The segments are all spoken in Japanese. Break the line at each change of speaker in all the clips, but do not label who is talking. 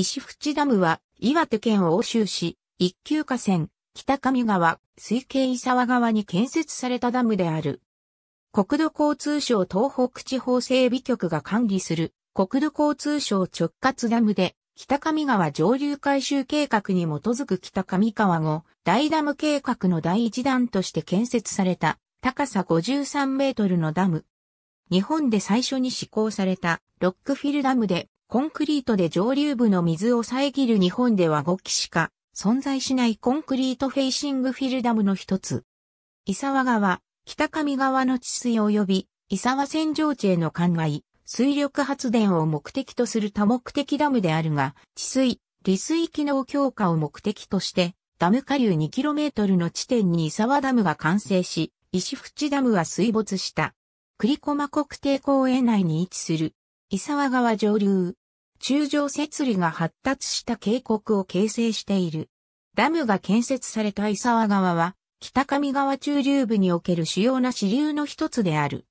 石淵ダムは岩手県奥州市一級河川北上川水系伊沢川に建設されたダムである。国土交通省東北地方整備局が管理する国土交通省直轄ダムで北上川上流改修計画に基づく北上川後大ダム計画の第一弾として建設された高さ53メートルのダム。日本で最初に施行されたロックフィルダムでコンクリートで上流部の水を遮る日本では5基しか存在しないコンクリートフェイシングフィルダムの一つ。胆沢川、北上川の治水及び、胆沢扇状地への灌漑、水力発電を目的とする多目的ダムであるが、治水、利水機能強化を目的として、ダム下流 2km の地点に胆沢ダムが完成し、石淵ダムは水没した。栗駒国定公園内に位置する、胆沢川上流、中上設理が発達した渓谷を形成している。ダムが建設された伊沢川は、北上川中流部における主要な支流の一つである。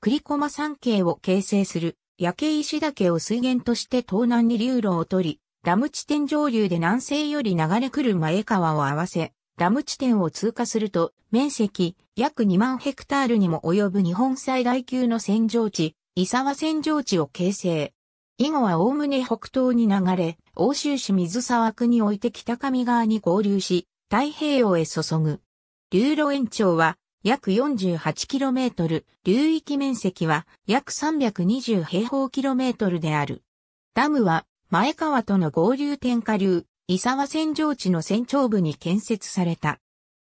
栗駒山系を形成する焼け石岳を水源として東南に流路を取り、ダム地点上流で南西より流れ来る前川を合わせ、ダム地点を通過すると、面積約2万ヘクタールにも及ぶ日本最大級の洗浄地、伊沢洗浄地を形成。以後は概ね北東に流れ、欧州市水沢区において北上側に合流し、太平洋へ注ぐ。流路延長は約 48km、流域面積は約320平方キロメートルである。ダムは前川との合流点下流、伊沢洗浄地の船長部に建設された。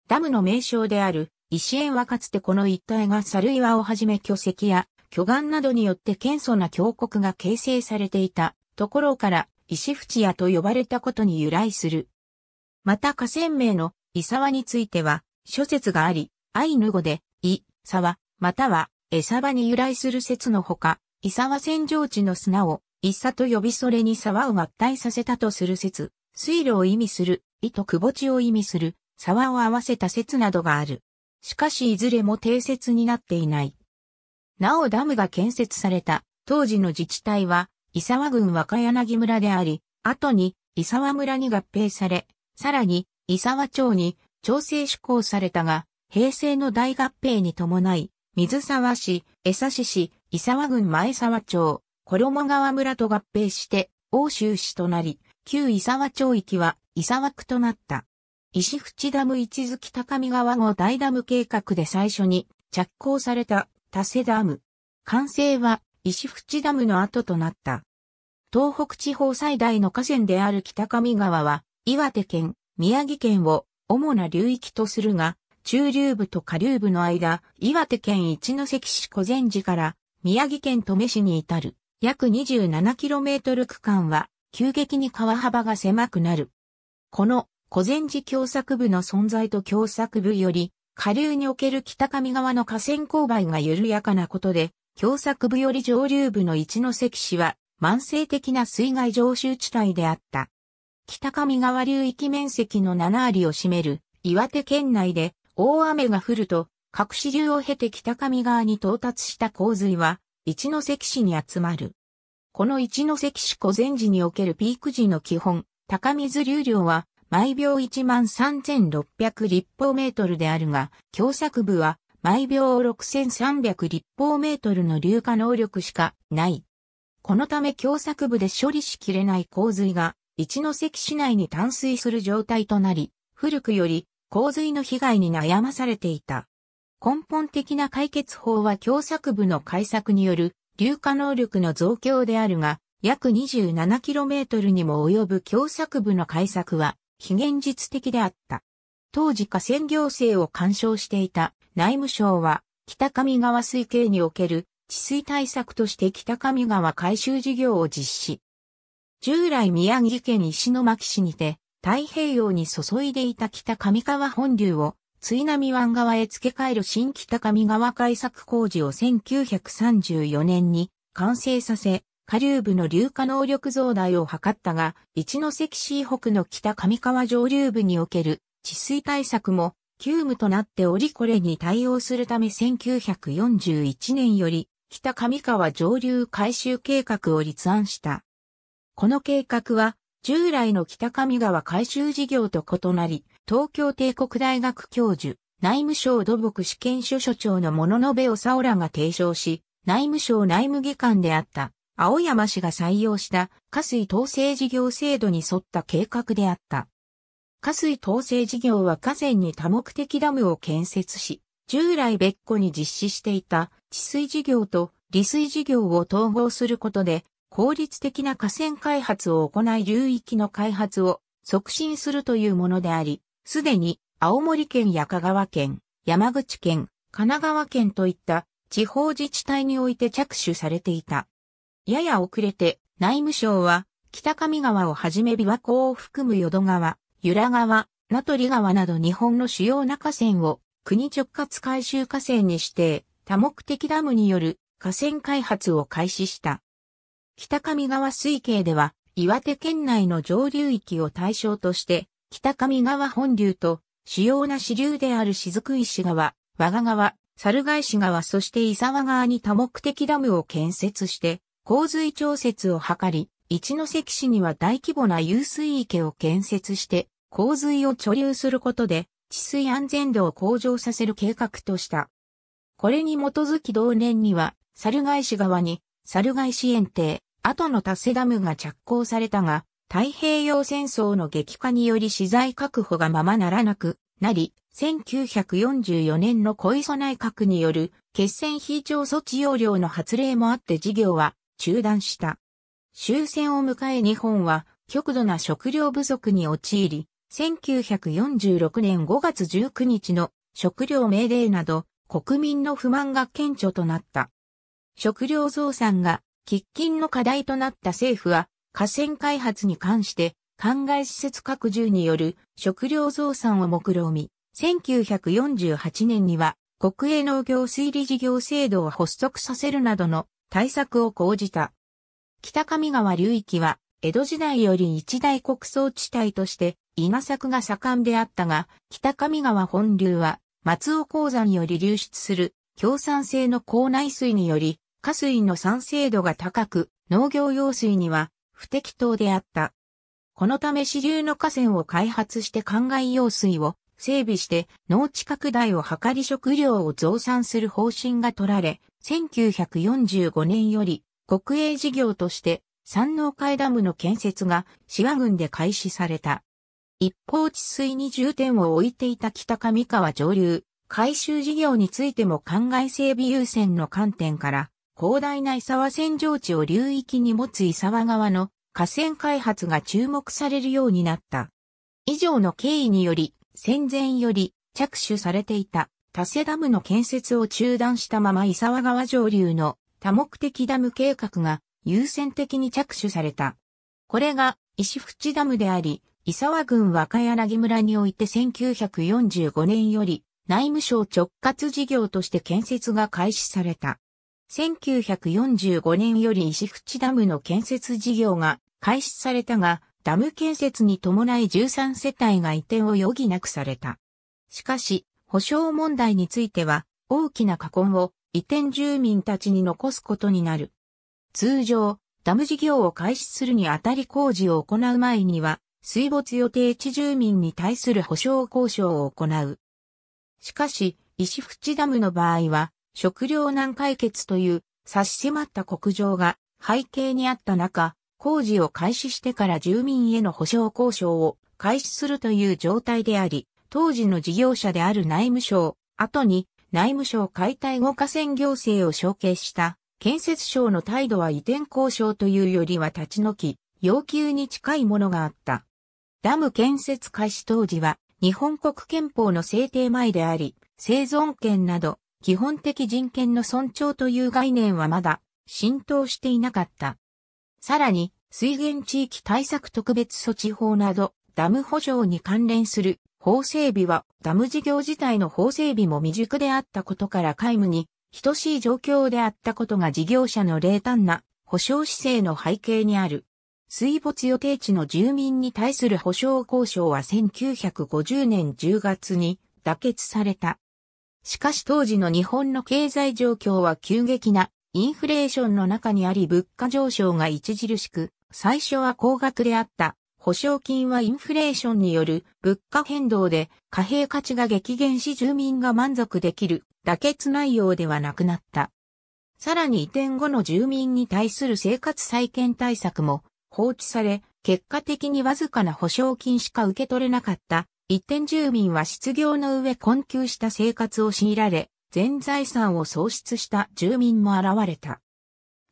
ダムの名称である石園はかつてこの一帯が猿岩をはじめ巨石や巨岩などによって堅固な峡谷が形成されていたところから石淵屋と呼ばれたことに由来する。また河川名の伊沢については諸説があり、アイヌ語で、イ、沢、または、エサバに由来する説のほか、伊沢洗浄地の砂を、イッサと呼びそれに沢を合体させたとする説、水路を意味する、イと窪地を意味する、沢を合わせた説などがある。しかしいずれも定説になっていない。なおダムが建設された当時の自治体は、伊沢郡若柳村であり、後に伊沢村に合併され、さらに伊沢町に調整施行されたが、平成の大合併に伴い、水沢市、江差市、伊沢郡前沢町、衣川村と合併して、欧州市となり、旧伊沢町域は伊沢区となった。石淵ダム一月高見川後大ダム計画で最初に着工された多瀬ダム。完成は石淵ダムの後となった。東北地方最大の河川である北上川は、岩手県、宮城県を主な流域とするが、中流部と下流部の間、岩手県一関市小前寺から宮城県登米市に至る約 27km 区間は急激に川幅が狭くなる。この小前寺狭窄部の存在と狭窄部より下流における北上側の河川勾配が緩やかなことで、狭窄部より上流部の一ノ関市は慢性的な水害上州地帯であった。北上川流域面積の7割を占める岩手県内で大雨が降ると各支流を経て北上川に到達した洪水は一ノ関市に集まる。この一ノ関市小前寺におけるピーク時の基本、高水流量は毎秒13,600立方メートルであるが、狭窄部は毎秒6,300立方メートルの流下能力しかない。このため狭窄部で処理しきれない洪水が一関市内に淡水する状態となり、古くより洪水の被害に悩まされていた。根本的な解決法は狭窄部の開削による流下能力の増強であるが、約 27km にも及ぶ狭窄部の開削は非現実的であった。当時河川行政を干渉していた内務省は北上川水系における治水対策として北上川改修事業を実施。従来宮城県石巻市にて太平洋に注いでいた北上川本流を津波湾側へ付け替える新北上川改作工事を1934年に完成させ、下流部の流下能力増大を図ったが、一ノ関市北の北上川上流部における治水対策も急務となっておりこれに対応するため1941年より北上川上流改修計画を立案した。この計画は従来の北上川改修事業と異なり、東京帝国大学教授、内務省土木試験所所長の物の部をサオラが提唱し、内務省内務議官であった青山氏が採用した下水統制事業制度に沿った計画であった。下水統制事業は河川に多目的ダムを建設し、従来別個に実施していた治水事業と利水事業を統合することで、効率的な河川開発を行い流域の開発を促進するというものであり、すでに青森県や香川県、山口県、神奈川県といった地方自治体において着手されていた。やや遅れて内務省は北上川をはじめ琵琶湖を含む淀川、由良川、名取川など日本の主要な河川を国直轄改修河川に指定、多目的ダムによる河川開発を開始した。北上川水系では、岩手県内の上流域を対象として、北上川本流と主要な支流である雫石川、和賀川、猿返し川そして伊沢川に多目的ダムを建設して、洪水調節を図り、一関市には大規模な遊水池を建設して、洪水を貯留することで、治水安全度を向上させる計画とした。これに基づき同年には、猿返し川に、猿返し園庭、後の達セダムが着工されたが、太平洋戦争の激化により資材確保がままならなくなり、1944年の小磯内閣による決戦非常措置要領の発令もあって事業は中断した。終戦を迎え日本は極度な食料不足に陥り、1946年5月19日の食料命令など国民の不満が顕著となった。食料増産が喫緊の課題となった政府は河川開発に関して灌漑施設拡充による食料増産を目論み、1948年には国営農業推理事業制度を発足させるなどの対策を講じた。北上川流域は、江戸時代より一大国葬地帯として、稲作が盛んであったが、北上川本流は、松尾鉱山より流出する、強酸性の高内水により、下水の酸性度が高く、農業用水には不適当であった。このため支流の河川を開発して灌漑用水を整備して農地拡大を図り食料を増産する方針が取られ、1945年より国営事業として山王海ダムの建設が滋賀郡で開始された。一方治水に重点を置いていた北上川上流、改修事業についても灌漑整備優先の観点から、広大な伊沢線上地を流域に持つ伊沢川の河川開発が注目されるようになった。以上の経緯により、戦前より着手されていた多瀬ダムの建設を中断したまま伊沢川上流の多目的ダム計画が優先的に着手された。これが石淵ダムであり、伊沢郡若柳村において1945年より内務省直轄事業として建設が開始された。1945年より石淵ダムの建設事業が開始されたが、ダム建設に伴い13世帯が移転を余儀なくされた。しかし、保証問題については、大きな禍根を移転住民たちに残すことになる。通常、ダム事業を開始するにあたり工事を行う前には、水没予定地住民に対する保証交渉を行う。しかし、石淵ダムの場合は、食糧難解決という差し迫った国情が背景にあった中、工事を開始してから住民への保証交渉を開始するという状態であり、当時の事業者である内務省、後に内務省解体後河川行政を承継した建設省の態度は移転交渉というよりは立ち退き、要求に近いものがあった。ダム建設開始当時は日本国憲法の制定前であり、生存権など基本的人権の尊重という概念はまだ浸透していなかった。さらに、水源地域対策特別措置法など、ダム補助に関連する法整備はダム事業自体の法整備も未熟であったことから皆無に等しい状況であったことが事業者の冷淡な保障姿勢の背景にある。水没予定地の住民に対する保障交渉は1950年10月に妥結された。しかし当時の日本の経済状況は急激なインフレーションの中にあり物価上昇が著しく、最初は高額であった。保証金はインフレーションによる物価変動で貨幣価値が激減し住民が満足できる。妥結内容ではなくなった。さらに移転後の住民に対する生活再建対策も放置され、結果的にわずかな保証金しか受け取れなかった。一点住民は失業の上困窮した生活を強いられ、全財産を喪失した住民も現れた。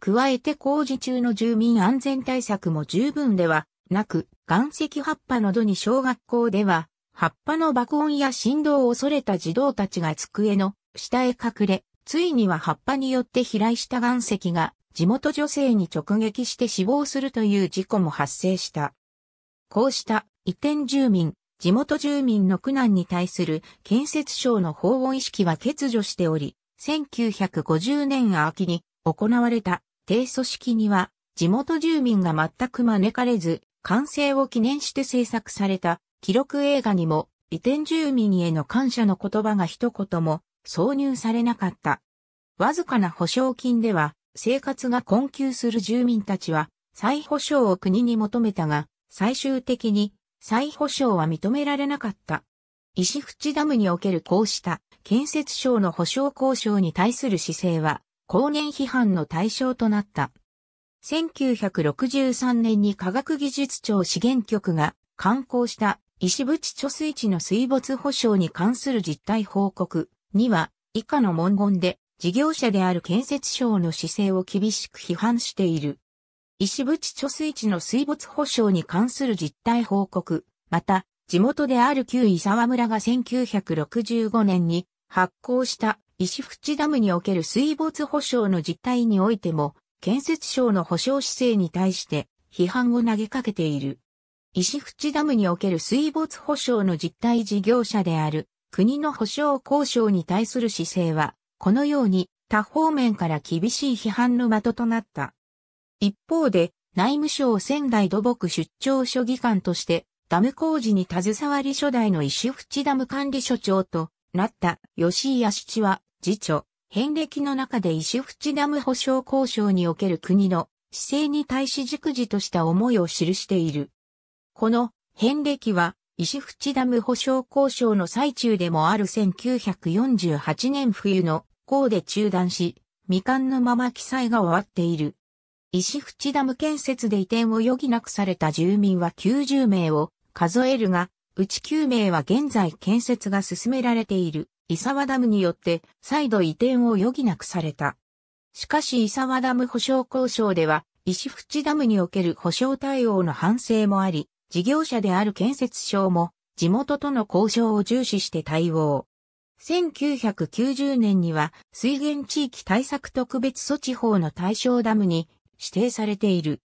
加えて工事中の住民安全対策も十分ではなく、岩石葉っぱの土に小学校では、葉っぱの爆音や振動を恐れた児童たちが机の下へ隠れ、ついには葉っぱによって飛来した岩石が地元女性に直撃して死亡するという事故も発生した。こうした移転住民、地元住民の苦難に対する建設省の法音意識は欠如しており、1950年秋に行われた提訴式には、地元住民が全く招かれず、完成を記念して制作された記録映画にも移転住民への感謝の言葉が一言も挿入されなかった。わずかな保証金では生活が困窮する住民たちは再保証を国に求めたが、最終的に再保障は認められなかった。石淵ダムにおけるこうした建設省の保障交渉に対する姿勢は後年批判の対象となった。1963年に科学技術庁資源局が刊行した石淵貯水池の水没保障に関する実態報告には以下の文言で事業者である建設省の姿勢を厳しく批判している。石淵貯水池の水没保障に関する実態報告、また、地元である旧伊沢村が1965年に発行した石淵ダムにおける水没保障の実態においても、建設省の保障姿勢に対して批判を投げかけている。石淵ダムにおける水没保障の実態事業者である国の保障交渉に対する姿勢は、このように多方面から厳しい批判の的となった。一方で、内務省仙台土木出張所議官として、ダム工事に携わり初代の石淵ダム管理所長となった吉井康七は、次長、遍歴の中で石淵ダム保障交渉における国の姿勢に対し熟事とした思いを記している。この遍歴は石淵ダム保障交渉の最中でもある1948年冬の項で中断し、未完のまま記載が終わっている。石淵ダム建設で移転を余儀なくされた住民は90名を数えるが、うち9名は現在建設が進められている伊沢ダムによって再度移転を余儀なくされた。しかし伊沢ダム保証交渉では石淵ダムにおける保証対応の反省もあり、事業者である建設省も地元との交渉を重視して対応。1990年には水源地域対策特別措置法の対象ダムに指定されている。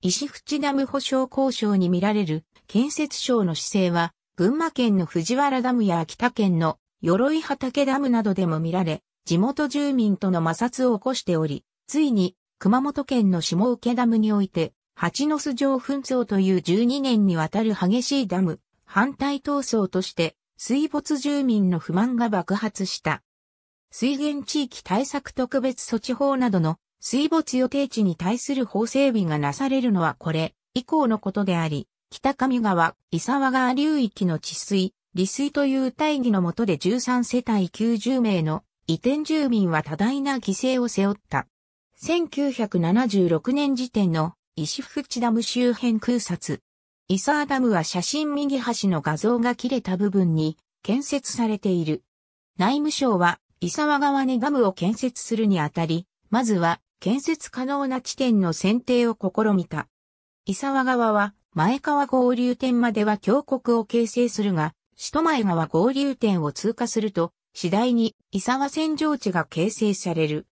石淵ダム保証交渉に見られる建設省の姿勢は、群馬県の藤原ダムや秋田県の鎧畑ダムなどでも見られ、地元住民との摩擦を起こしており、ついに熊本県の下請ダムにおいて、蜂の巣状紛争という12年にわたる激しいダム、反対闘争として、水没住民の不満が爆発した。水源地域対策特別措置法などの水没予定地に対する法整備がなされるのはこれ以降のことであり、北上川、伊沢川流域の治水、利水という大義のもとで13世帯90名の移転住民は多大な犠牲を背負った。1976年時点の石淵ダム周辺空撮。伊沢ダムは写真右端の画像が切れた部分に建設されている。内務省は伊沢川にダムを建設するにあたり、まずは建設可能な地点の選定を試みた。伊沢川は前川合流点までは峡谷を形成するが、首都前川合流点を通過すると、次第に伊沢線上地が形成される。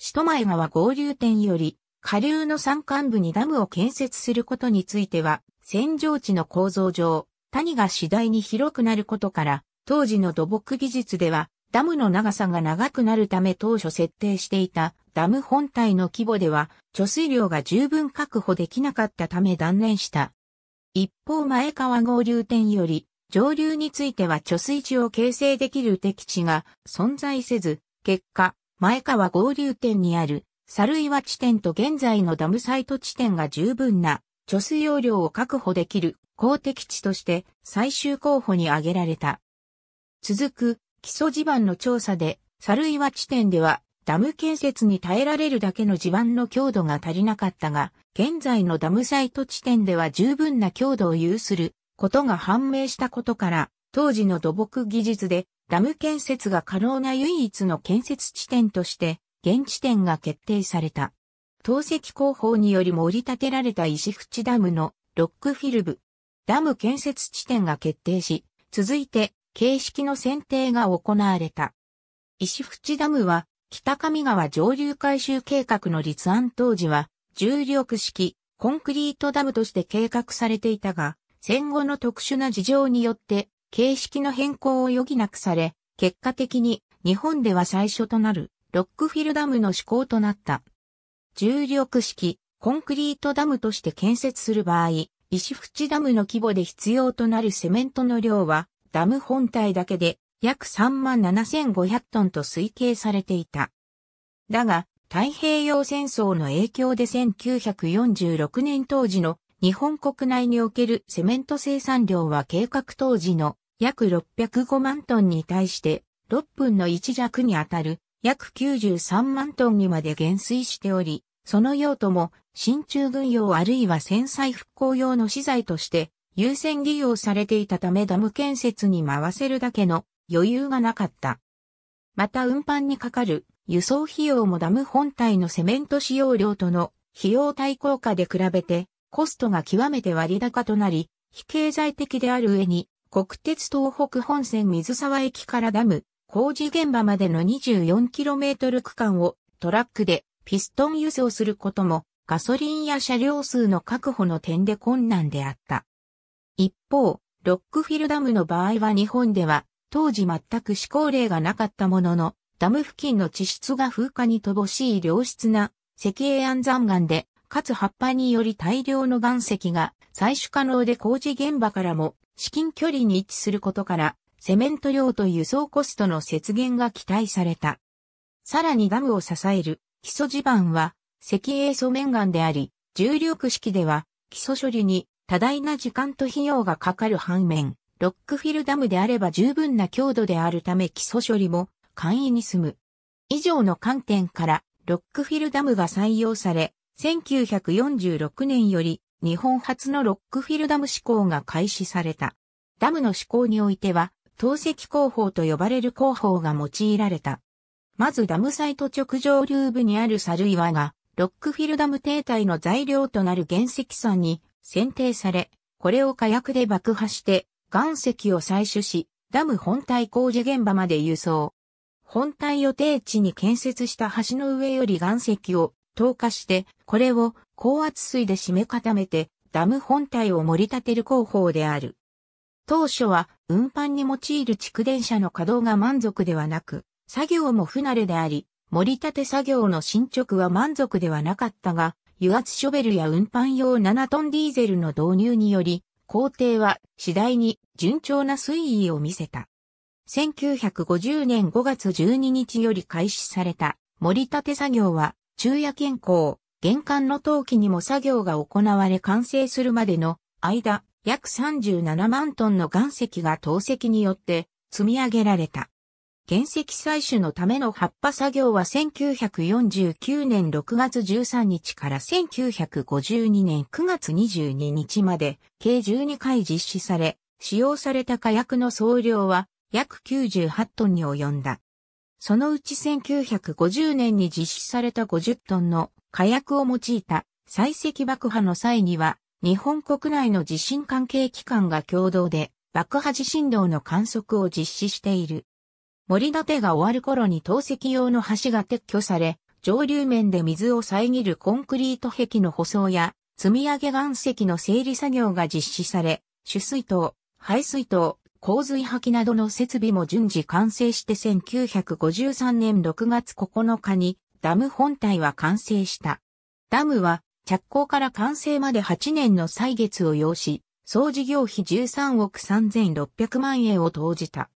首都前川合流点より下流の山間部にダムを建設することについては、線上地の構造上、谷が次第に広くなることから、当時の土木技術では、ダムの長さが長くなるため当初設定していたダム本体の規模では貯水量が十分確保できなかったため断念した。一方前川合流点より上流については貯水池を形成できる適地が存在せず、結果、前川合流点にある猿岩地点と現在のダムサイト地点が十分な貯水容量を確保できる公的地として最終候補に挙げられた。続く基礎地盤の調査で、猿岩地点ではダム建設に耐えられるだけの地盤の強度が足りなかったが、現在のダムサイト地点では十分な強度を有することが判明したことから、当時の土木技術でダム建設が可能な唯一の建設地点として、現地点が決定された。透析工法により盛り立てられた石淵ダムのロックフィルブ、ダム建設地点が決定し、続いて形式の選定が行われた。石淵ダムは北上川上流改修計画の立案当時は重力式コンクリートダムとして計画されていたが、戦後の特殊な事情によって形式の変更を余儀なくされ、結果的に日本では最初となるロックフィルダムの施行となった。重力式コンクリートダムとして建設する場合、石淵ダムの規模で必要となるセメントの量はダム本体だけで約3万7500トンと推計されていた。だが、太平洋戦争の影響で1946年当時の日本国内におけるセメント生産量は計画当時の約605万トンに対して6分の1弱にあたる約93万トンにまで減衰しており、その用途も新中軍用あるいは戦災復興用の資材として優先利用されていたためダム建設に回せるだけの余裕がなかった。また運搬にかかる輸送費用もダム本体のセメント使用量との費用対効果で比べてコストが極めて割高となり、非経済的である上に国鉄東北本線水沢駅からダム工事現場までの 24km 区間をトラックでピストン輸送することもガソリンや車両数の確保の点で困難であった。一方、ロックフィルダムの場合は日本では当時全く施行例がなかったものの、ダム付近の地質が風化に乏しい良質な石英安山岩で、かつ葉っぱにより大量の岩石が採取可能で工事現場からも至近距離に位置することから、セメント量と輸送コストの節減が期待された。さらにダムを支える基礎地盤は石英素面岩であり、重力式では基礎処理に多大な時間と費用がかかる反面、ロックフィルダムであれば十分な強度であるため基礎処理も簡易に済む。以上の観点からロックフィルダムが採用され、1946年より日本初のロックフィルダム施工が開始された。ダムの施工においては、透析工法と呼ばれる工法が用いられた。まずダムサイト直上流部にある猿岩が、ロックフィルダム堤体の材料となる原石酸に選定され、これを火薬で爆破して岩石を採取し、ダム本体工事現場まで輸送。本体予定地に建設した橋の上より岩石を投下して、これを高圧水で締め固めて、ダム本体を盛り立てる工法である。当初は運搬に用いる蓄電車の稼働が満足ではなく、作業も不慣れであり、盛り立て作業の進捗は満足ではなかったが、油圧ショベルや運搬用7トンディーゼルの導入により、工程は次第に順調な推移を見せた。1950年5月12日より開始された盛り立て作業は昼夜健康、玄関の陶器にも作業が行われ完成するまでの間、約37万トンの岩石が透析によって積み上げられた。原石採取のための葉っぱ作業は1949年6月13日から1952年9月22日まで計12回実施され、使用された火薬の総量は約98トンに及んだ。そのうち1950年に実施された50トンの火薬を用いた採石爆破の際には日本国内の地震関係機関が共同で爆破地震動の観測を実施している。森立てが終わる頃に透析用の橋が撤去され、上流面で水を遮るコンクリート壁の舗装や、積み上げ岩石の整理作業が実施され、取水塔、排水塔、洪水破棄などの設備も順次完成して1953年6月9日にダム本体は完成した。ダムは着工から完成まで8年の歳月を要し、総事業費13億3600万円を投じた。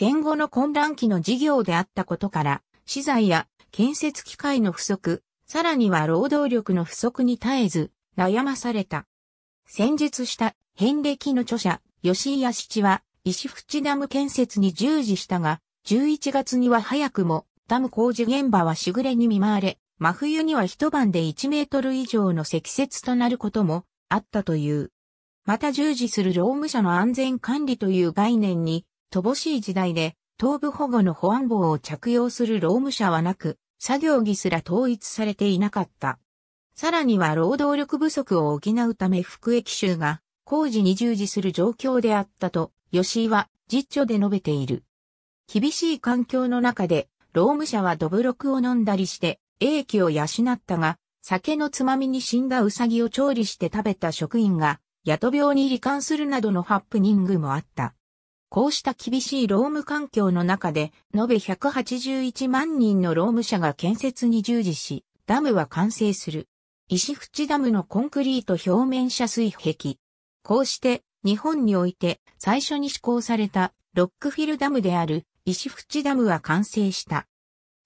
戦後の混乱期の事業であったことから、資材や建設機械の不足、さらには労働力の不足に絶えず悩まされた。戦術した遍歴の著者、吉井屋七は、石淵ダム建設に従事したが、11月には早くも、ダム工事現場はしぐれに見舞われ、真冬には一晩で1メートル以上の積雪となることもあったという。また従事する労務者の安全管理という概念に乏しい時代で、頭部保護の保安帽を着用する労務者はなく、作業着すら統一されていなかった。さらには労働力不足を補うため副役衆が工事に従事する状況であったと、吉井は実著で述べている。厳しい環境の中で、労務者はドブロクを飲んだりして、英気を養ったが、酒のつまみに死んだウサギを調理して食べた職員が、ヤト病に罹患するなどのハプニングもあった。こうした厳しい労務環境の中で、延べ181万人の労務者が建設に従事し、ダムは完成する。石淵ダムのコンクリート表面遮水壁。こうして、日本において最初に施行されたロックフィルダムである石淵ダムは完成した。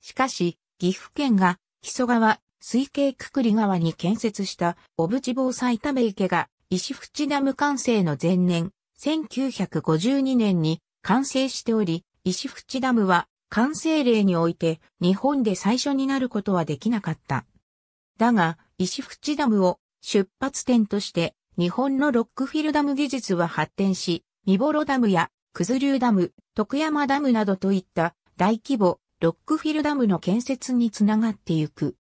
しかし、岐阜県が木曽川、水系くくり川に建設した小淵防災ため池が石淵ダム完成の前年、1952年に完成しており、石淵ダムは完成例において日本で最初になることはできなかった。だが、石淵ダムを出発点として日本のロックフィルダム技術は発展し、三幌ダムや九頭竜ダム、徳山ダムなどといった大規模ロックフィルダムの建設につながってゆく。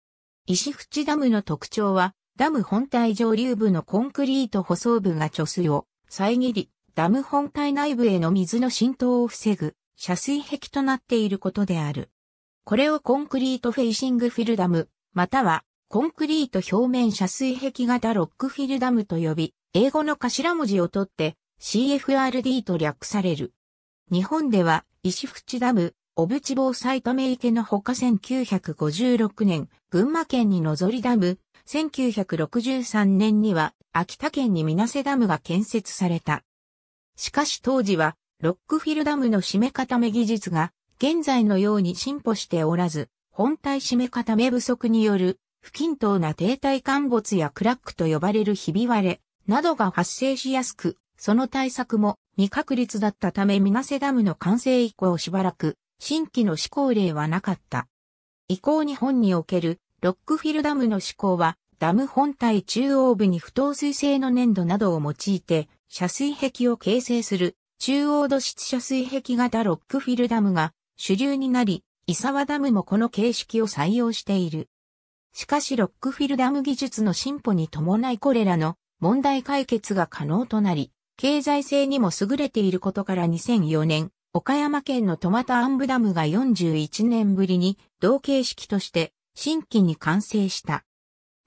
石淵ダムの特徴は、ダム本体上流部のコンクリート舗装部が貯水を遮り、ダム本体内部への水の浸透を防ぐ遮水壁となっていることである。これをコンクリートフェイシングフィルダム、またはコンクリート表面遮水壁型ロックフィルダムと呼び、英語の頭文字を取って CFRD と略される。日本では石淵ダム、小淵防災ため池のほか1956年、群馬県に野反ダム、1963年には秋田県に皆瀬ダムが建設された。しかし当時は、ロックフィルダムの締め固め技術が現在のように進歩しておらず、本体締め固め不足による不均等な停滞陥没やクラックと呼ばれるひび割れなどが発生しやすく、その対策も未確立だったため水瀬ダムの完成以降しばらく新規の施行例はなかった。移行日本におけるロックフィルダムの施行は、ダム本体中央部に不透水性の粘土などを用いて、遮水壁を形成する中央土質遮水壁型ロックフィルダムが主流になり、伊沢ダムもこの形式を採用している。しかしロックフィルダム技術の進歩に伴いこれらの問題解決が可能となり、経済性にも優れていることから2004年、岡山県のトマタアンブダムが41年ぶりに同形式として新規に完成した。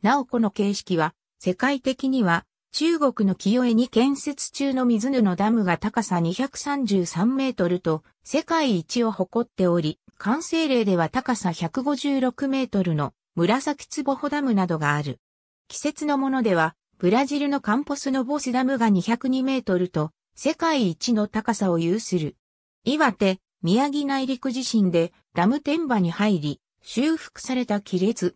なおこの形式は世界的には中国の清江に建設中の水布のダムが高さ233メートルと世界一を誇っており、完成例では高さ156メートルの紫壺穂ダムなどがある。季節のものでは、ブラジルのカンポスのボスダムが202メートルと世界一の高さを有する。岩手、宮城内陸地震でダム天場に入り、修復された亀裂。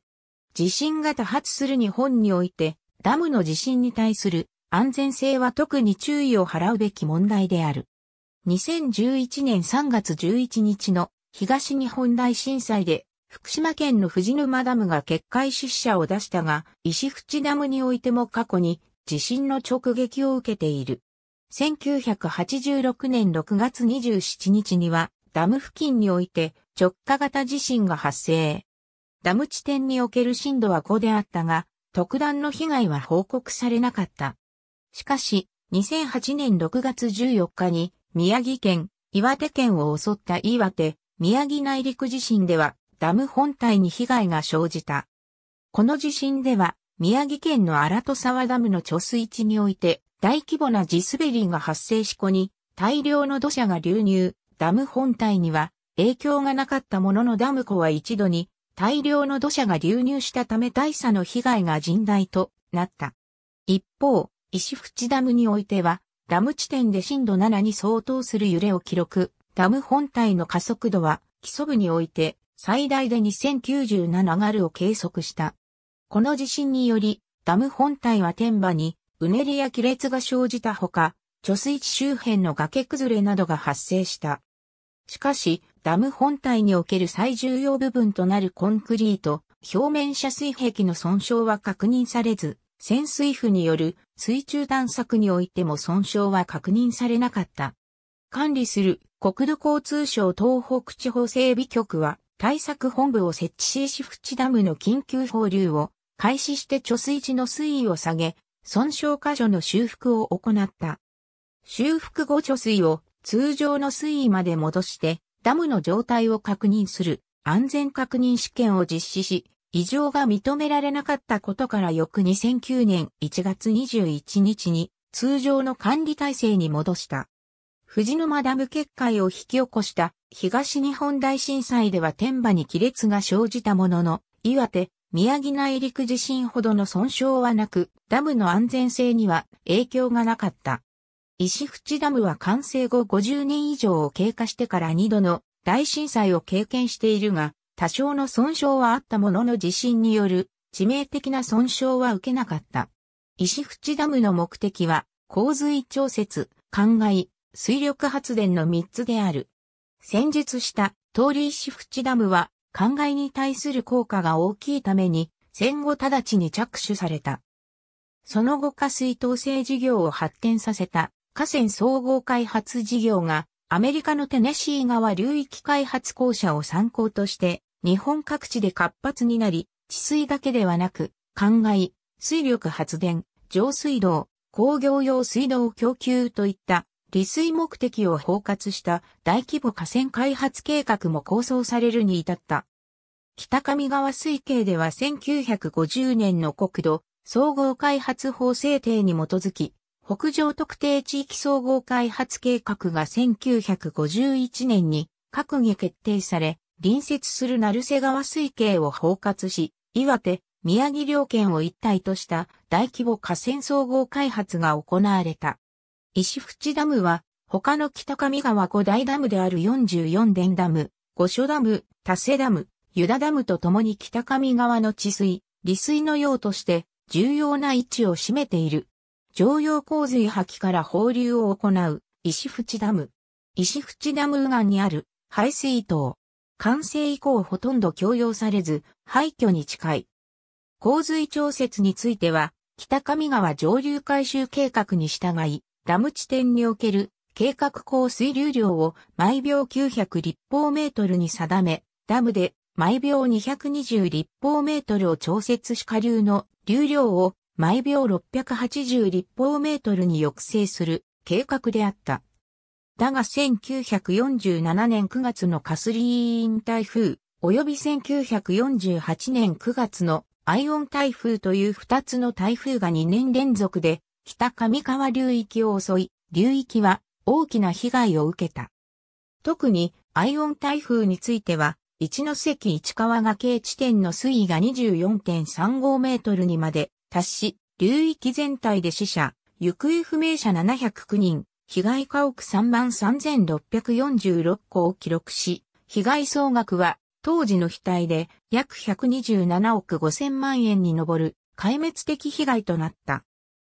地震が多発する日本において、ダムの地震に対する安全性は特に注意を払うべき問題である。2011年3月11日の東日本大震災で福島県の藤沼ダムが決壊出社を出したが、石淵ダムにおいても過去に地震の直撃を受けている。1986年6月27日にはダム付近において直下型地震が発生。ダム地点における震度は5であったが、特段の被害は報告されなかった。しかし、2008年6月14日に宮城県、岩手県を襲った岩手、宮城内陸地震ではダム本体に被害が生じた。この地震では宮城県の荒戸沢ダムの貯水池において大規模な地滑りが発生しこに大量の土砂が流入、ダム本体には影響がなかったもののダム湖は一度に大量の土砂が流入したため大差の被害が甚大となった。一方、石淵ダムにおいては、ダム地点で震度7に相当する揺れを記録、ダム本体の加速度は基礎部において最大で2097ガルを計測した。この地震により、ダム本体は天場にうねりや亀裂が生じたほか、貯水池周辺の崖崩れなどが発生した。しかし、ダム本体における最重要部分となるコンクリート、表面遮水壁の損傷は確認されず、潜水夫による水中探索においても損傷は確認されなかった。管理する国土交通省東北地方整備局は対策本部を設置し石淵ダムの緊急放流を開始して貯水池の水位を下げ、損傷箇所の修復を行った。修復後貯水を通常の水位まで戻してダムの状態を確認する安全確認試験を実施し、異常が認められなかったことから翌2009年1月21日に通常の管理体制に戻した。藤沼ダム決壊を引き起こした東日本大震災では天場に亀裂が生じたものの、岩手、宮城内陸地震ほどの損傷はなく、ダムの安全性には影響がなかった。石淵ダムは完成後50年以上を経過してから2度の大震災を経験しているが、多少の損傷はあったものの地震による致命的な損傷は受けなかった。石淵ダムの目的は洪水調節、灌漑、水力発電の3つである。先日した通り石淵ダムは灌漑に対する効果が大きいために戦後直ちに着手された。その後下水統制事業を発展させた河川総合開発事業がアメリカのテネシー川流域開発公社を参考として日本各地で活発になり、治水だけではなく、灌漑、水力発電、上水道、工業用水道供給といった利水目的を包括した大規模河川開発計画も構想されるに至った。北上川水系では1950年の国土総合開発法制定に基づき、北上特定地域総合開発計画が1951年に閣議決定され、隣接する成瀬川水系を包括し、岩手、宮城両県を一体とした大規模河川総合開発が行われた。石淵ダムは、他の北上川五大ダムである44電ダム、五所ダム、達瀬ダム、湯田ダムと共に北上川の治水、利水の用として重要な位置を占めている。常用洪水吐きから放流を行う石淵ダム。石淵ダム右岸にある排水塔。完成以降ほとんど供用されず、廃墟に近い。洪水調節については、北上川上流改修計画に従い、ダム地点における計画降水流量を毎秒900立方メートルに定め、ダムで毎秒220立方メートルを調節し下流の流量を毎秒680立方メートルに抑制する計画であった。だが1947年9月のカスリーン台風、及び1948年9月のアイオン台風という2つの台風が2年連続で北上川流域を襲い、流域は大きな被害を受けた。特にアイオン台風については、一ノ関市川崖地点の水位が24.35メートルにまで達し、流域全体で死者、行方不明者709人、被害家屋3万3646個を記録し、被害総額は当時の被体で約127億5000万円に上る壊滅的被害となった。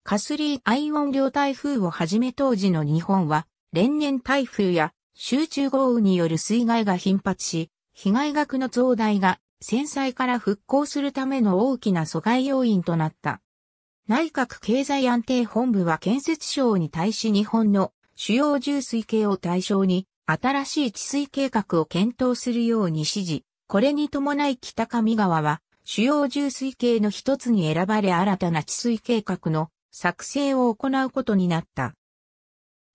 カスリーアイオン量台風をはじめ当時の日本は連年台風や集中豪雨による水害が頻発し、被害額の増大が戦災から復興するための大きな阻害要因となった。内閣経済安定本部は建設省に対し日本の主要重水系を対象に新しい治水計画を検討するように指示。これに伴い北上川は主要重水系の一つに選ばれ新たな治水計画の作成を行うことになった。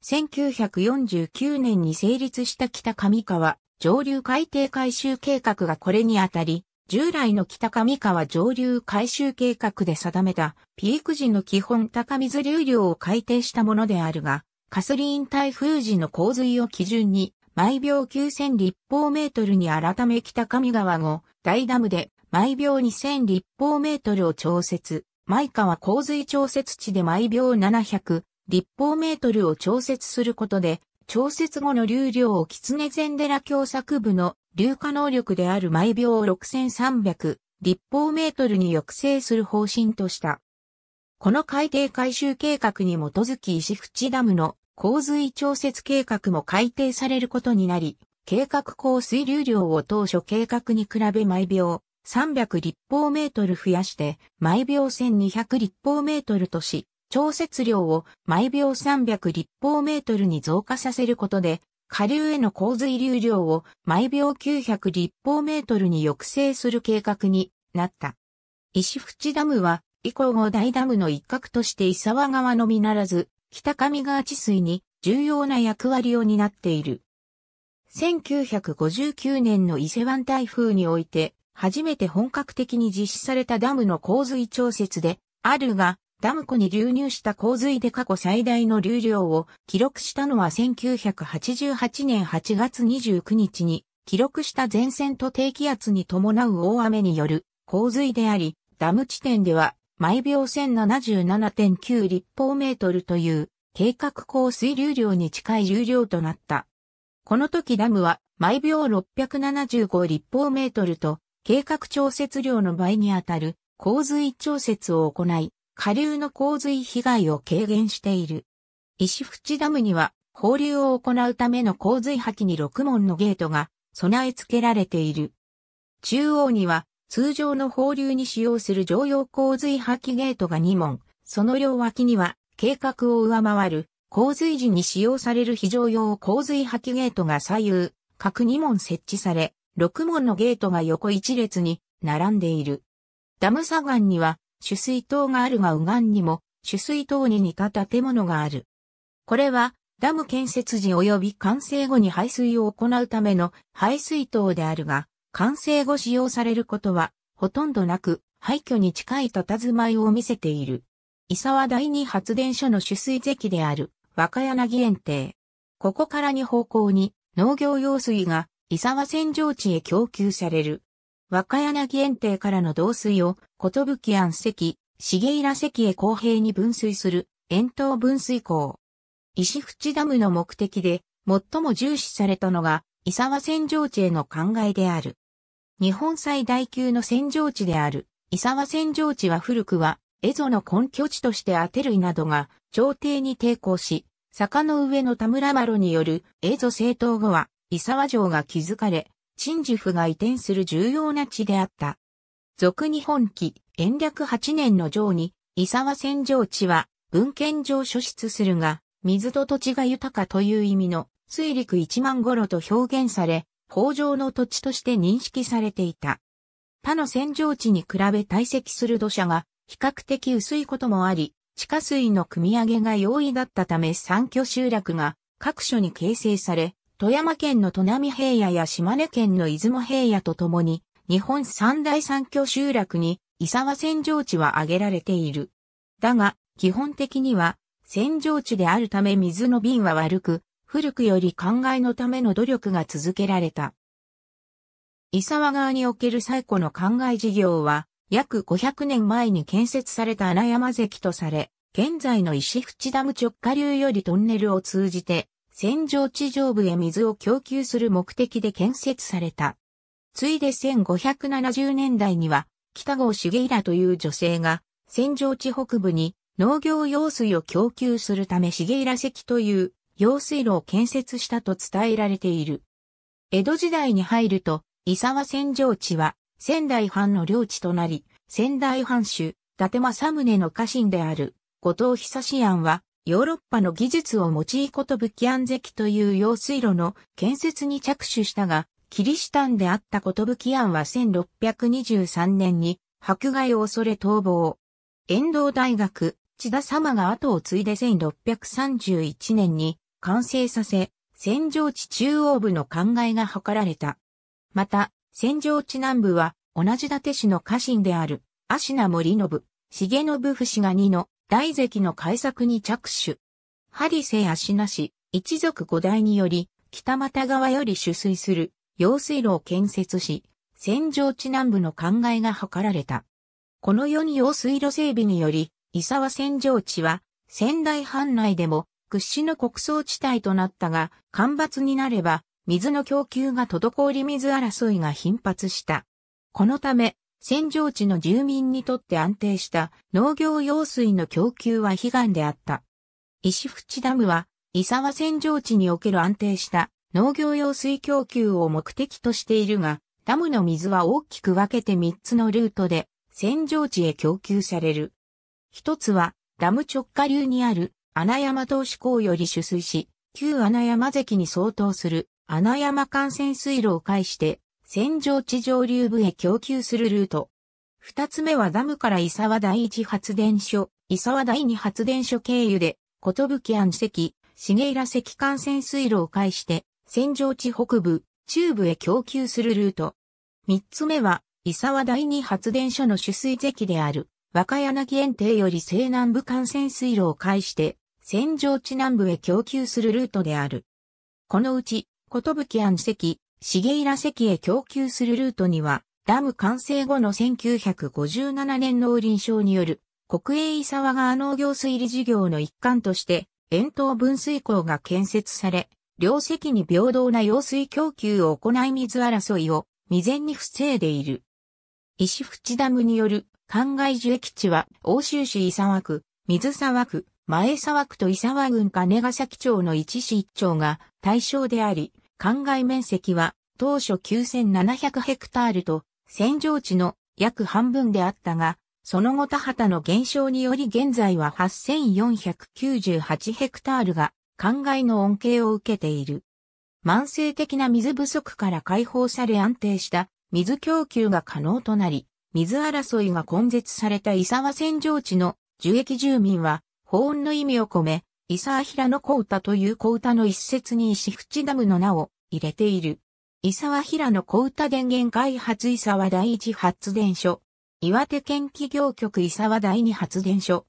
1949年に成立した北上川上流海底改修計画がこれにあたり、従来の北上川上流改修計画で定めたピーク時の基本高水流量を改定したものであるが、カスリーン台風時の洪水を基準に毎秒9000立方メートルに改め北上川後、大ダムで毎秒2000立方メートルを調節、前川洪水調節地で毎秒700立方メートルを調節することで、調節後の流量を狐禅寺橋作部の流化能力である毎秒6300立方メートルに抑制する方針とした。この海底改修計画に基づき石淵ダムの洪水調節計画も改定されることになり、計画降水流量を当初計画に比べ毎秒300立方メートル増やして毎秒1200立方メートルとし、調節量を毎秒300立方メートルに増加させることで、下流への洪水流量を毎秒900立方メートルに抑制する計画になった。石淵ダムは以降後大ダムの一角として伊沢川のみならず、北上川治水に重要な役割を担っている。1959年の伊勢湾台風において、初めて本格的に実施されたダムの洪水調節で、あるが、ダム湖に流入した洪水で過去最大の流量を記録したのは1988年8月29日に記録した前線と低気圧に伴う大雨による洪水であり、ダム地点では毎秒1077.9立方メートルという計画降水流量に近い流量となった。この時ダムは毎秒675立方メートルと計画調節量の倍にあたる洪水調節を行い、下流の洪水被害を軽減している。石淵ダムには放流を行うための洪水破棄に6門のゲートが備え付けられている。中央には通常の放流に使用する常用洪水破棄ゲートが2門、その両脇には計画を上回る洪水時に使用される非常用洪水破棄ゲートが左右、各2門設置され、6門のゲートが横一列に並んでいる。ダム左岸には取水塔があるが右岸にも取水塔に似た建物がある。これはダム建設時及び完成後に排水を行うための排水塔であるが、完成後使用されることはほとんどなく廃墟に近い佇まいを見せている。伊沢第二発電所の取水堰である若柳園庭。ここから二方向に農業用水が伊沢洗浄地へ供給される。若柳園庭からの導水を寿庵石、重浦石へ公平に分水する円筒分水口。石淵ダムの目的で最も重視されたのが伊沢洗浄地への考えである。日本最大級の洗浄地である、伊沢洗浄地は古くは、蝦夷の根拠地としてアテ類などが朝廷に抵抗し、坂の上の田村麻呂による蝦夷政党後は、伊沢城が築かれ、陳樹府が移転する重要な地であった。俗日本紀、延暦8年の城に、伊沢洗浄地は文献上所出するが、水と土地が豊かという意味の水陸一万頃と表現され、工場の土地として認識されていた。他の洗浄地に比べ堆積する土砂が比較的薄いこともあり、地下水の汲み上げが容易だったため三居集落が各所に形成され、富山県の砺波平野や島根県の出雲平野とともに、日本三大三居集落に、伊沢洗浄地は挙げられている。だが、基本的には、洗浄地であるため水の瓶は悪く、古くより考えのための努力が続けられた。伊沢川における最古の考え事業は、約500年前に建設された穴山関とされ、現在の石淵ダム直下流よりトンネルを通じて、洗浄地上部へ水を供給する目的で建設された。ついで1570年代には、北郷重平という女性が、洗浄地北部に農業用水を供給するため重平関という用水路を建設したと伝えられている。江戸時代に入ると、伊沢洗浄地は仙台藩の領地となり、仙台藩主、伊達政宗の家臣である後藤久志庵は、ヨーロッパの技術を用いこと武器安石という用水路の建設に着手したが、キリシタンであったこと武器庵は1623年に迫害を恐れ逃亡。遠藤大学、千田様が後を継いで1631年に完成させ、戦場地中央部の考えが図られた。また、戦場地南部は、同じ伊達市の家臣である、芦名森信、重信節が二の大関の改作に着手。ハリセ芦名市、一族五代により、北又川より取水する、用水路を建設し、戦場地南部の考えが図られた。この世に用水路整備により、伊沢戦場地は、仙台藩内でも屈指の国葬地帯となったが、干ばつになれば、水の供給が滞り水争いが頻発した。このため、戦場地の住民にとって安定した農業用水の供給は悲願であった。石淵ダムは、伊沢戦場地における安定した農業用水供給を目的としているが、ダムの水は大きく分けて3つのルートで戦場地へ供給される。一つは、ダム直下流にある穴山投資港より取水し、旧穴山関に相当する穴山幹線水路を介して戦場地上流部へ供給するルート。二つ目はダムから伊沢第一発電所、伊沢第二発電所経由で、ことぶき安関、重浦関幹線水路を介して、戦場地北部、中部へ供給するルート。三つ目は、伊沢第二発電所の取水関である、若柳園庭より西南部幹線水路を介して、戦場地南部へ供給するルートである。このうち、ことぶき安関、重浦関へ供給するルートには、ダム完成後の1957年農林省による国営伊沢川農業水利事業の一環として、遠東分水溝が建設され、両席に平等な用水供給を行い水争いを未然に防いでいる。石淵ダムによる灌漑樹液地は、欧州市伊沢区、水沢区、前沢区と伊沢郡金ヶ崎町の一市一町が対象であり、灌漑面積は当初9700ヘクタールと戦場地の約半分であったが、その後田畑の減少により現在は8498ヘクタールが灌漑の恩恵を受けている。慢性的な水不足から解放され安定した水供給が可能となり、水争いが根絶された伊沢戦場地の樹液住民は、保温の意味を込め、伊沢平野小歌という小歌の一節に石淵ダムの名を入れている。伊沢平野小歌電源開発伊沢第一発電所。岩手県企業局伊沢第二発電所。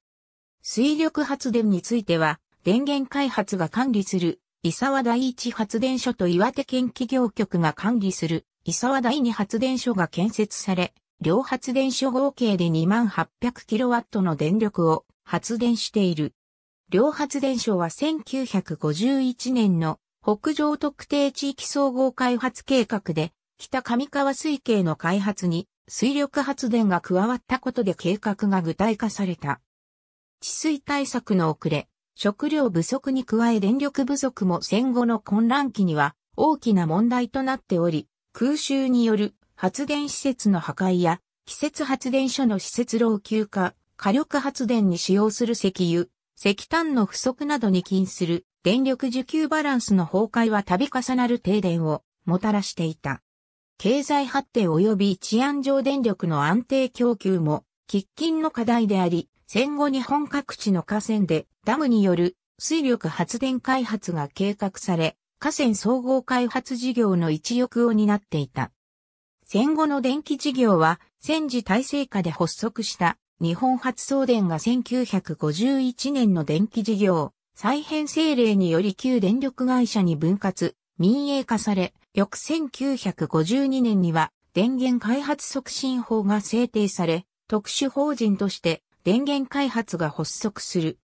水力発電については、電源開発が管理する伊沢第一発電所と岩手県企業局が管理する伊沢第二発電所が建設され、両発電所合計で 2800kW の電力を発電している。両発電所は1951年の北上特定地域総合開発計画で、北上川水系の開発に水力発電が加わったことで計画が具体化された。治水対策の遅れ、食料不足に加え電力不足も戦後の混乱期には大きな問題となっており、空襲による発電施設の破壊や、季節発電所の施設老朽化、火力発電に使用する石油、石炭の不足などに起因する電力需給バランスの崩壊は度重なる停電をもたらしていた。経済発展及び治安上電力の安定供給も喫緊の課題であり、戦後日本各地の河川でダムによる水力発電開発が計画され、河川総合開発事業の一翼を担っていた。戦後の電気事業は戦時体制下で発足した日本発送電が1951年の電気事業再編成令により旧電力会社に分割、民営化され、翌1952年には電源開発促進法が制定され、特殊法人として電源開発が発足する。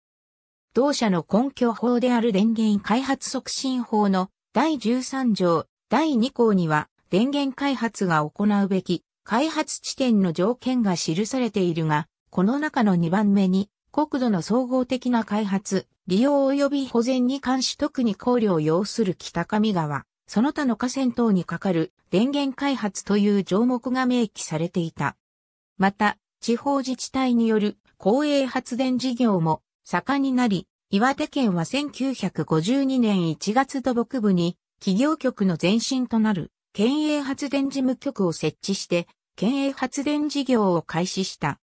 同社の根拠法である電源開発促進法の第13条第2項には電源開発が行うべき開発地点の条件が記されているが、この中の2番目に国土の総合的な開発、利用及び保全に関し特に考慮を要する北上川、その他の河川等にかかる電源開発という条目が明記されていた。また、地方自治体による公営発電事業も盛んになり、岩手県は1952年1月土木部に企業局の前身となる県営発電事務局を設置して県営発電事業を開始した。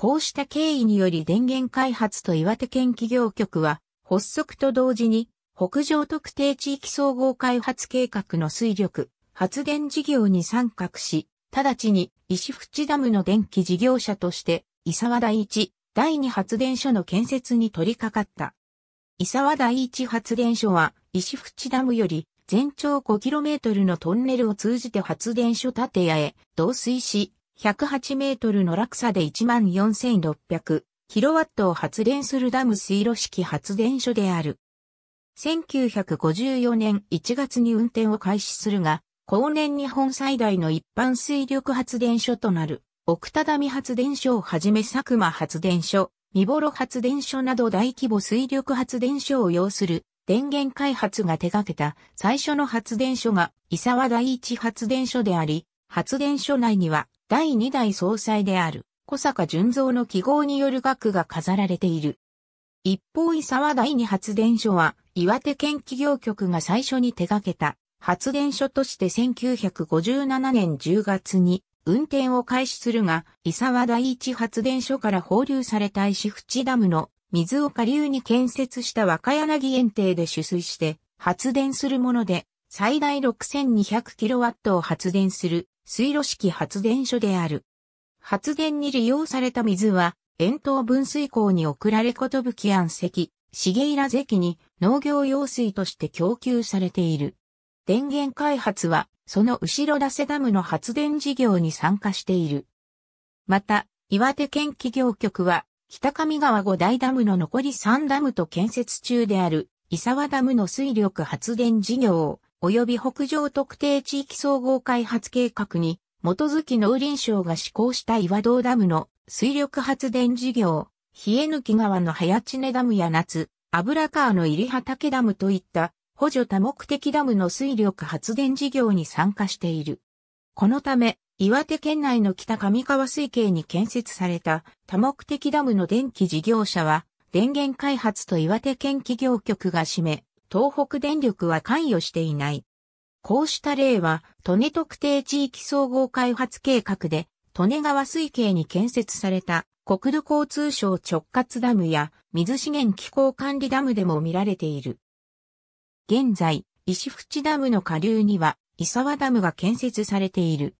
こうした経緯により電源開発と岩手県企業局は発足と同時に北上特定地域総合開発計画の水力発電事業に参画し、直ちに石淵ダムの電気事業者として伊沢第一第二発電所の建設に取り掛かった。伊沢第一発電所は石淵ダムより全長 5km のトンネルを通じて発電所建屋へ導水し、108メートルの落差で14,600キロワットを発電するダム水路式発電所である。1954年1月に運転を開始するが、後年日本最大の一般水力発電所となる奥多摩発電所をはじめ佐久間発電所、三幌発電所など大規模水力発電所を要する電源開発が手掛けた最初の発電所が伊沢第一発電所であり、発電所内には第二代総裁である小坂淳三の記号による額が飾られている。一方伊沢第二発電所は岩手県企業局が最初に手掛けた発電所として1957年10月に運転を開始するが、伊沢第一発電所から放流された石淵ダムの水を下流に建設した若柳園庭で取水して発電するもので、最大 6200kW を発電する水路式発電所である。発電に利用された水は、遠東分水港に送られことぶき安石、重浦関に農業用水として供給されている。電源開発は、その後ろ出せダムの発電事業に参加している。また、岩手県企業局は、北上川五大ダムの残り3ダムと建設中である、伊沢ダムの水力発電事業を及び北上特定地域総合開発計画に、基づき農林省が施行した岩道ダムの水力発電事業、冷え抜き川の早知根ダムや夏、油川の入畑ダムといった補助多目的ダムの水力発電事業に参加している。このため、岩手県内の北上川水系に建設された多目的ダムの電気事業者は、電源開発と岩手県企業局が占め、東北電力は関与していない。こうした例は、利根特定地域総合開発計画で、利根川水系に建設された国土交通省直轄ダムや水資源機構管理ダムでも見られている。現在、石淵ダムの下流には、伊沢ダムが建設されている。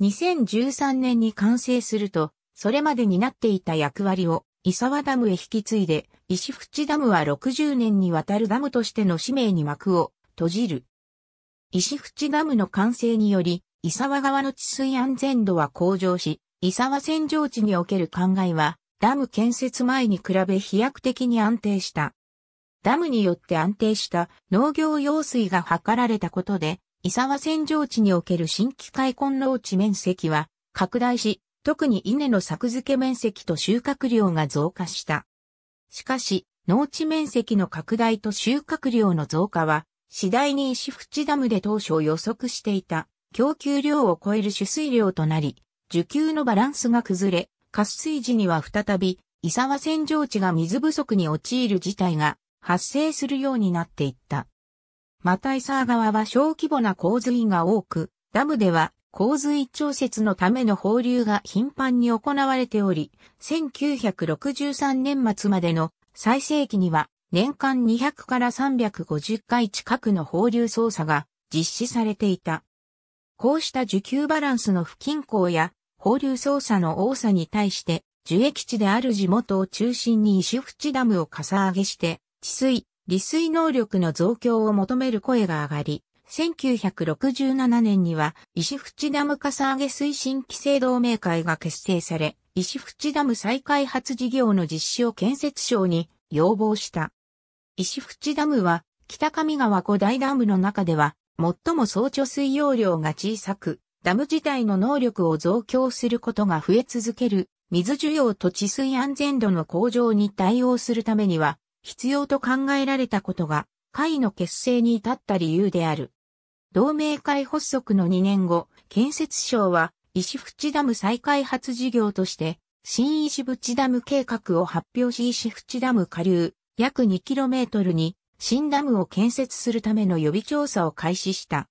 2013年に完成すると、それまでになっていた役割を、伊沢ダムへ引き継いで、石淵ダムは60年にわたるダムとしての使命に幕を閉じる。石淵ダムの完成により、伊沢川の治水安全度は向上し、伊沢洗浄地における灌漑は、ダム建設前に比べ飛躍的に安定した。ダムによって安定した農業用水が図られたことで、伊沢洗浄地における新規開墾農地面積は拡大し、特に稲の作付け面積と収穫量が増加した。しかし、農地面積の拡大と収穫量の増加は、次第に石淵ダムで当初予測していた供給量を超える取水量となり、受給のバランスが崩れ、渇水時には再び、伊沢洗浄地が水不足に陥る事態が発生するようになっていった。また伊沢川は小規模な洪水が多く、ダムでは洪水調節のための放流が頻繁に行われており、1963年末までの最盛期には年間200から350回近くの放流操作が実施されていた。こうした受給バランスの不均衡や放流操作の多さに対して樹液地である地元を中心に石淵ダムをかさ上げして治水、利水能力の増強を求める声が上がり、1967年には石淵ダムかさ上げ推進規制同盟会が結成され、石淵ダム再開発事業の実施を建設省に要望した。石淵ダムは北上川五大ダムの中では最も総貯水容量が小さく、ダム自体の能力を増強することが増え続ける水需要と治水安全度の向上に対応するためには必要と考えられたことが会の結成に至った理由である。同盟会発足の2年後、建設省は石淵ダム再開発事業として新石淵ダム計画を発表し石淵ダム下流約 2km に新ダムを建設するための予備調査を開始した。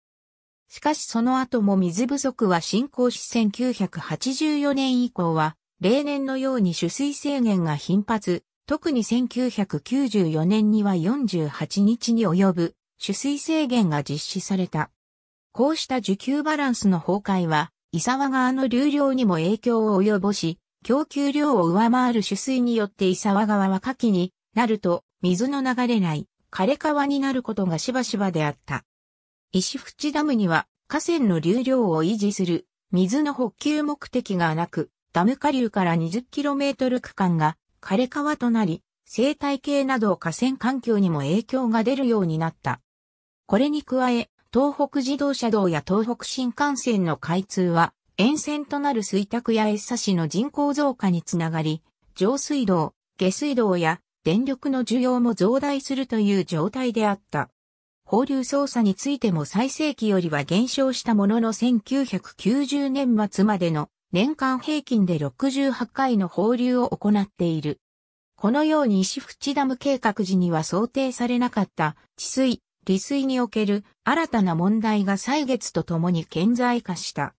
しかしその後も水不足は進行し1984年以降は例年のように取水制限が頻発、特に1994年には48日に及ぶ取水制限が実施された。こうした需給バランスの崩壊は、伊沢川の流量にも影響を及ぼし、供給量を上回る取水によって伊沢川は夏季になると水の流れない枯れ川になることがしばしばであった。石淵ダムには河川の流量を維持する水の補給目的がなく、ダム下流から 20km 区間が枯れ川となり、生態系など河川環境にも影響が出るようになった。これに加え、東北自動車道や東北新幹線の開通は、沿線となる水沢やエッサ市の人口増加につながり、上水道、下水道や電力の需要も増大するという状態であった。放流操作についても最盛期よりは減少したものの1990年末までの年間平均で68回の放流を行っている。このように石淵ダム計画時には想定されなかった治水、利水における新たな問題が歳月とともに顕在化した。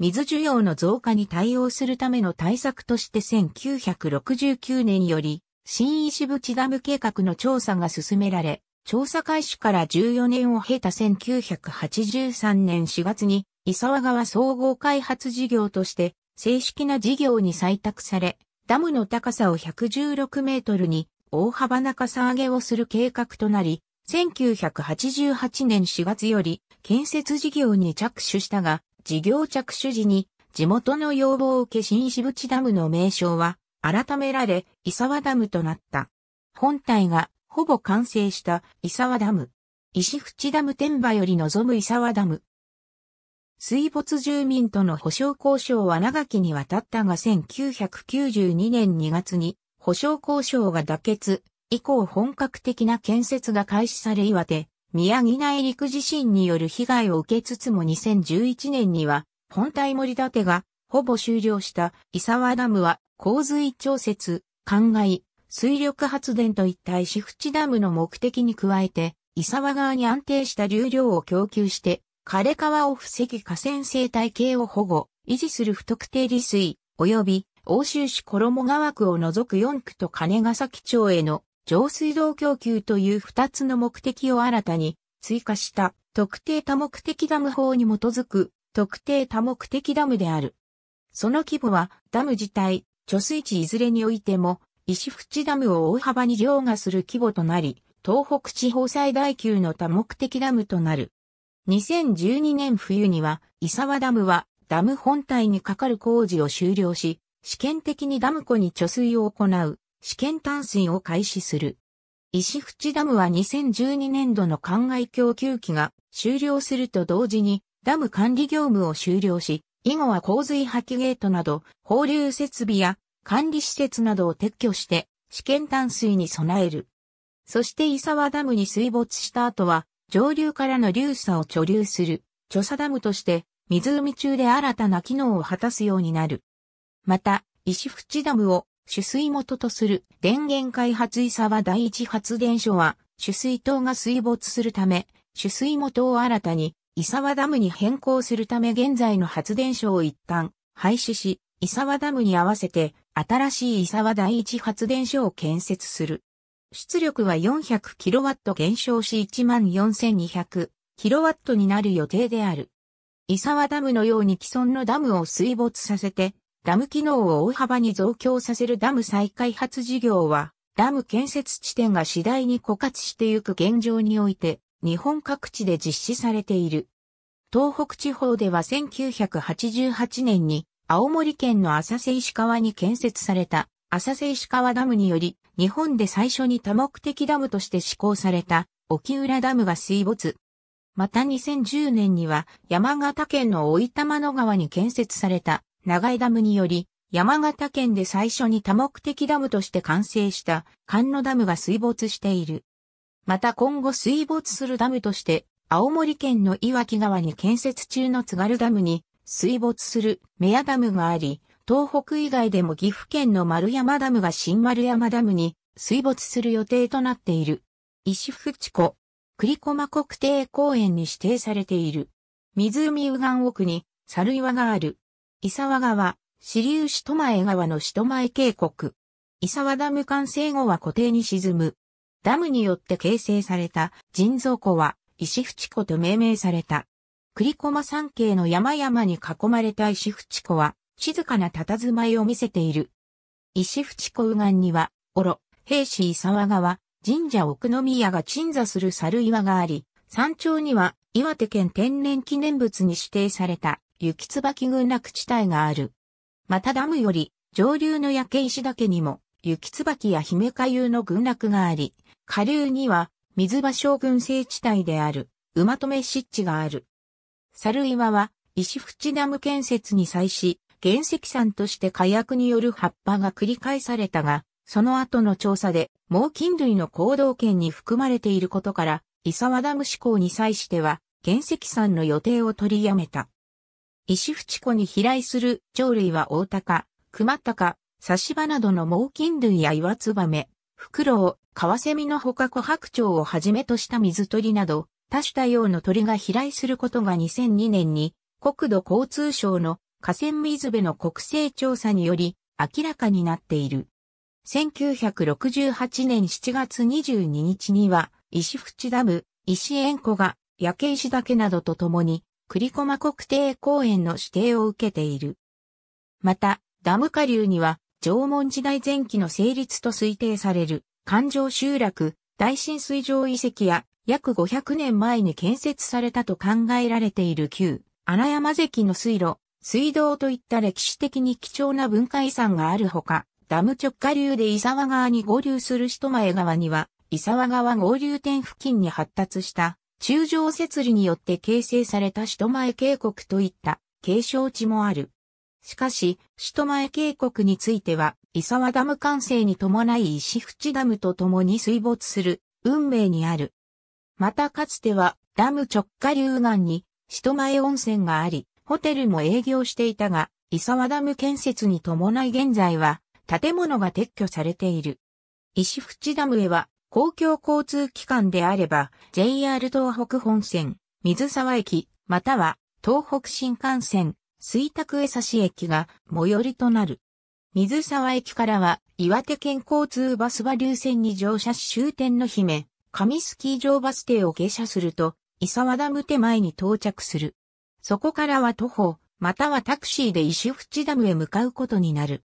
水需要の増加に対応するための対策として1969年より新石淵ダム計画の調査が進められ、調査開始から14年を経た1983年4月に、伊沢川総合開発事業として正式な事業に採択され、ダムの高さを116メートルに大幅なかさ上げをする計画となり、1988年4月より建設事業に着手したが、事業着手時に地元の要望を受け新石淵ダムの名称は改められ、伊沢ダムとなった。本体がほぼ完成した伊沢ダム。石淵ダム天場より望む伊沢ダム。水没住民との保証交渉は長きにわたったが1992年2月に保証交渉が妥結、以降本格的な建設が開始され岩手、宮城内陸地震による被害を受けつつも2011年には本体盛り立てがほぼ終了した伊沢ダムは洪水調節、灌漑、水力発電といった石淵ダムの目的に加えて、伊沢川に安定した流量を供給して枯れ川を防ぎ河川生態系を保護、維持する不特定利水、及び、欧州市衣川区を除く4区と金ヶ崎町への上水道供給という2つの目的を新たに追加した特定多目的ダム法に基づく特定多目的ダムである。その規模はダム自体、貯水池いずれにおいても石淵ダムを大幅に凌駕する規模となり、東北地方最大級の多目的ダムとなる。2012年冬には、伊沢ダムはダム本体にかかる工事を終了し、試験的にダム湖に貯水を行う試験淡水を開始する。石淵ダムは2012年度の灌漑供給期が終了すると同時にダム管理業務を終了し、以後は洪水破棄ゲートなど放流設備や管理施設などを撤去して試験淡水に備える。そして伊沢ダムに水没した後は上流からの流砂を貯留する、貯砂ダムとして、湖中で新たな機能を果たすようになる。また、石淵ダムを取水元とする電源開発伊沢第一発電所は、取水塔が水没するため、取水元を新たに伊沢ダムに変更するため現在の発電所を一旦廃止し、伊沢ダムに合わせて新しい伊沢第一発電所を建設する。出力は 400kW 減少し 14,200kW になる予定である。伊沢ダムのように既存のダムを水没させて、ダム機能を大幅に増強させるダム再開発事業は、ダム建設地点が次第に枯渇してゆく現状において、日本各地で実施されている。東北地方では1988年に青森県の浅瀬石川に建設された浅瀬石川ダムにより日本で最初に多目的ダムとして施行された沖浦ダムが水没。また2010年には山形県の大分間野川に建設された長井ダムにより山形県で最初に多目的ダムとして完成した関野ダムが水没している。また今後水没するダムとして青森県の岩木川に建設中の津軽ダムに水没するメアダムがあり、東北以外でも岐阜県の丸山ダムが新丸山ダムに水没する予定となっている。石淵湖、栗駒国定公園に指定されている。湖右岸奥に猿岩がある。伊沢川、支流シト前川のシト前渓谷。伊沢ダム完成後は湖底に沈む。ダムによって形成された人造湖は石淵湖と命名された。栗駒山系の山々に囲まれた石淵湖は静かな佇まいを見せている。石淵湖右岸には、おろ、平氏伊沢川、神社奥宮が鎮座する猿岩があり、山頂には岩手県天然記念物に指定された雪椿群落地帯がある。またダムより上流の焼け石岳にも雪椿や姫かゆの群落があり、下流には水場将軍聖地帯である馬止湿地がある。猿岩は石淵ダム建設に際し、原石酸として火薬による葉っぱが繰り返されたが、その後の調査で、猛禽類の行動圏に含まれていることから、伊沢ダム施行に際しては、原石酸の予定を取りやめた。石淵湖に飛来する鳥類は大鷹、熊鷹、刺し場などの猛禽類や岩ツバメ、フクロウ、カワセミのほかコ白鳥をはじめとした水鳥など、多種多様の鳥が飛来することが2002年に国土交通省の河川水辺の国勢調査により明らかになっている。1968年7月22日には石淵ダム、石塩湖が焼け石岳などとともに栗駒国定公園の指定を受けている。また、ダム下流には縄文時代前期の成立と推定される環状集落、大浸水場遺跡や約500年前に建設されたと考えられている旧穴山関の水路、水道といった歴史的に貴重な文化遺産があるほか、ダム直下流で伊沢川に合流する人前川には、伊沢川合流点付近に発達した中上設理によって形成された人前渓谷といった景勝地もある。しかし、人前渓谷については、伊沢ダム完成に伴い石淵ダムと共に水没する運命にある。またかつては、ダム直下流岸に、人前温泉があり、ホテルも営業していたが、伊沢ダム建設に伴い現在は、建物が撤去されている。石淵ダムへは、公共交通機関であれば、JR 東北本線、水沢駅、または、東北新幹線、水沢江差駅が最寄りとなる。水沢駅からは岩手県交通バスバ流線に乗車し終点の姫、上スキー場バス停を下車すると、伊沢ダム手前に到着する。そこからは徒歩、またはタクシーで石淵ダムへ向かうことになる。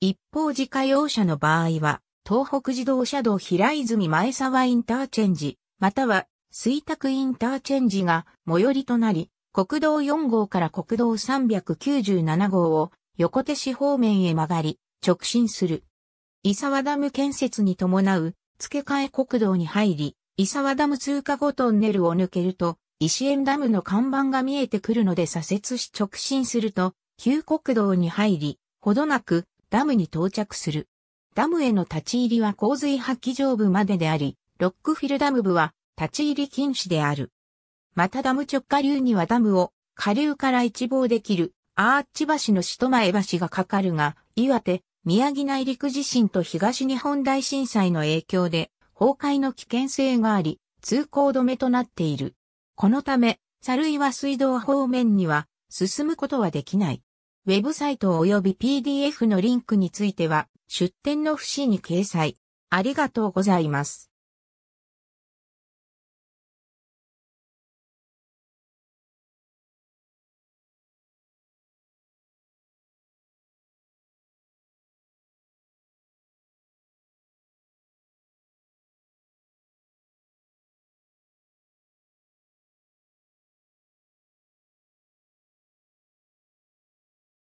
一方自家用車の場合は、東北自動車道平泉前沢インターチェンジ、または水沢インターチェンジが最寄りとなり、国道4号から国道397号を横手市方面へ曲がり、直進する。伊沢ダム建設に伴う付け替え国道に入り、伊沢ダム通過後トンネルを抜けると、石園ダムの看板が見えてくるので左折し直進すると、旧国道に入り、ほどなくダムに到着する。ダムへの立ち入りは洪水発揮上部までであり、ロックフィルダム部は立ち入り禁止である。またダム直下流にはダムを下流から一望できるアーチ橋の首都前橋がかかるが、岩手、宮城内陸地震と東日本大震災の影響で崩壊の危険性があり、通行止めとなっている。このため、猿岩水道方面には進むことはできない。ウェブサイト及び PDF のリンクについては、出展の節に掲載。ありがとうございます。